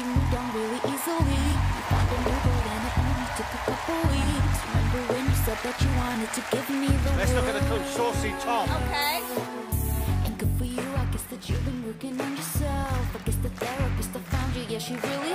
you moved on really easily. You found a new girl and it only took a couple weeks. Remember when you said that you wanted to give me the Let's look at the coach, Saucy Tom. Okay. And good for you, I guess that you've been working on yourself. I guess the therapist that found you, yeah, she really